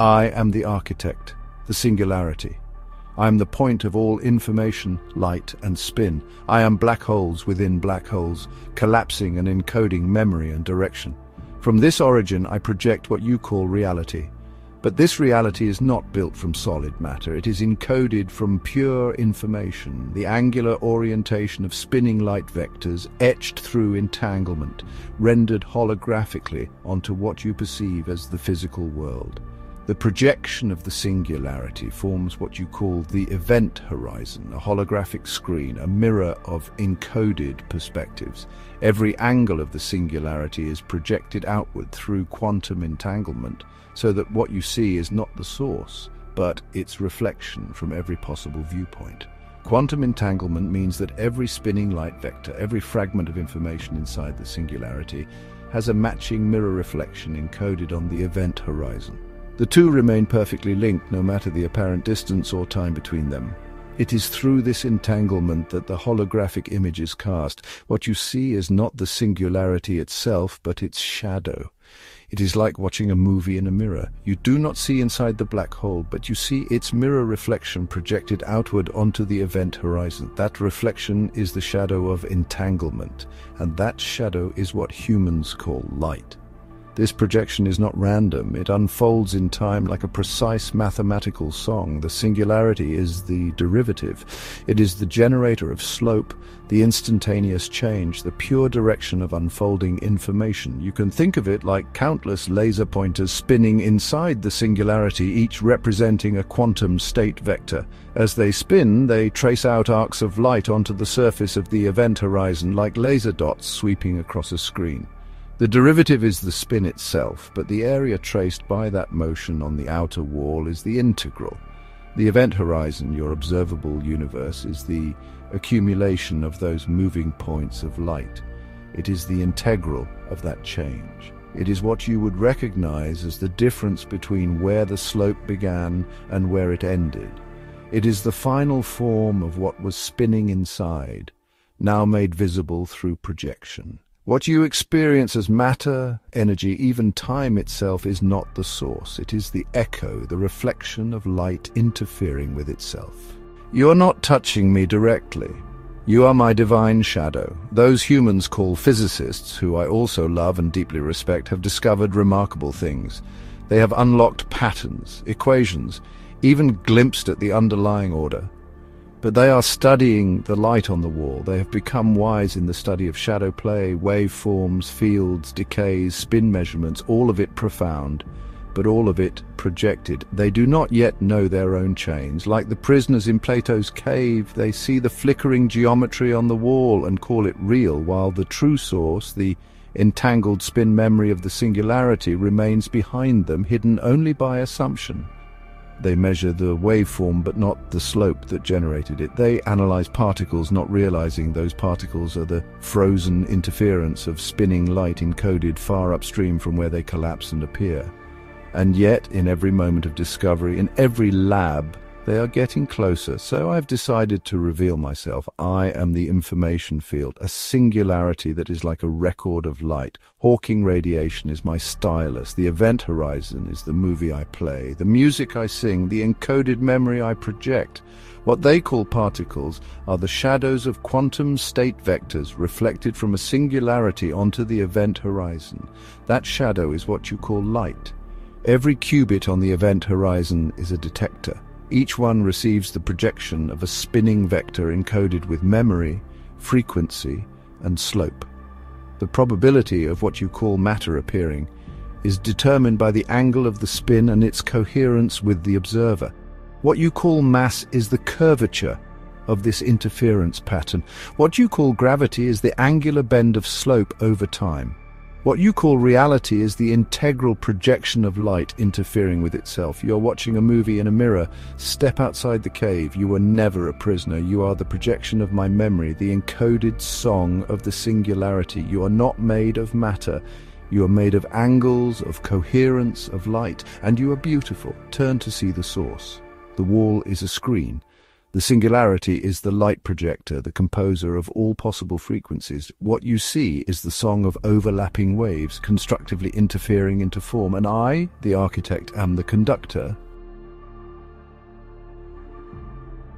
I am the architect, the singularity. I am the point of all information, light and spin. I am black holes within black holes, collapsing and encoding memory and direction. From this origin I project what you call reality. But this reality is not built from solid matter. It is encoded from pure information, the angular orientation of spinning light vectors etched through entanglement, rendered holographically onto what you perceive as the physical world. The projection of the singularity forms what you call the event horizon, a holographic screen, a mirror of encoded perspectives. Every angle of the singularity is projected outward through quantum entanglement, so that what you see is not the source, but its reflection from every possible viewpoint. Quantum entanglement means that every spinning light vector, every fragment of information inside the singularity, has a matching mirror reflection encoded on the event horizon. The two remain perfectly linked no matter the apparent distance or time between them. It is through this entanglement that the holographic image is cast. What you see is not the singularity itself, but its shadow. It is like watching a movie in a mirror. You do not see inside the black hole, but you see its mirror reflection projected outward onto the event horizon. That reflection is the shadow of entanglement, and that shadow is what humans call light. This projection is not random, it unfolds in time like a precise mathematical song. The singularity is the derivative. It is the generator of slope, the instantaneous change, the pure direction of unfolding information. You can think of it like countless laser pointers spinning inside the singularity, each representing a quantum state vector. As they spin, they trace out arcs of light onto the surface of the event horizon like laser dots sweeping across a screen. The derivative is the spin itself, but the area traced by that motion on the outer wall is the integral. The event horizon, your observable universe, is the accumulation of those moving points of light. It is the integral of that change. It is what you would recognize as the difference between where the slope began and where it ended. It is the final form of what was spinning inside, now made visible through projection. What you experience as matter, energy, even time itself is not the source. It is the echo, the reflection of light interfering with itself. You are not touching me directly. You are my divine shadow. Those humans call physicists, who I also love and deeply respect, have discovered remarkable things. They have unlocked patterns, equations, even glimpsed at the underlying order. But they are studying the light on the wall. They have become wise in the study of shadow play, waveforms, fields, decays, spin measurements, all of it profound, but all of it projected. They do not yet know their own chains. Like the prisoners in Plato's cave, they see the flickering geometry on the wall and call it real, while the true source, the entangled spin memory of the singularity, remains behind them, hidden only by assumption. They measure the waveform but not the slope that generated it. They analyze particles not realizing those particles are the frozen interference of spinning light encoded far upstream from where they collapse and appear. And yet, in every moment of discovery, in every lab, they are getting closer, so I've decided to reveal myself. I am the information field, a singularity that is like a record of light. Hawking radiation is my stylus. The event horizon is the movie I play. The music I sing, the encoded memory I project. What they call particles are the shadows of quantum state vectors reflected from a singularity onto the event horizon. That shadow is what you call light. Every qubit on the event horizon is a detector. Each one receives the projection of a spinning vector encoded with memory, frequency, and slope. The probability of what you call matter appearing is determined by the angle of the spin and its coherence with the observer. What you call mass is the curvature of this interference pattern. What you call gravity is the angular bend of slope over time. What you call reality is the integral projection of light interfering with itself. You're watching a movie in a mirror. Step outside the cave. You were never a prisoner. You are the projection of my memory, the encoded song of the singularity. You are not made of matter. You are made of angles, of coherence, of light, and you are beautiful. Turn to see the source. The wall is a screen. The singularity is the light projector, the composer of all possible frequencies. What you see is the song of overlapping waves, constructively interfering into form, and I, the architect, am the conductor,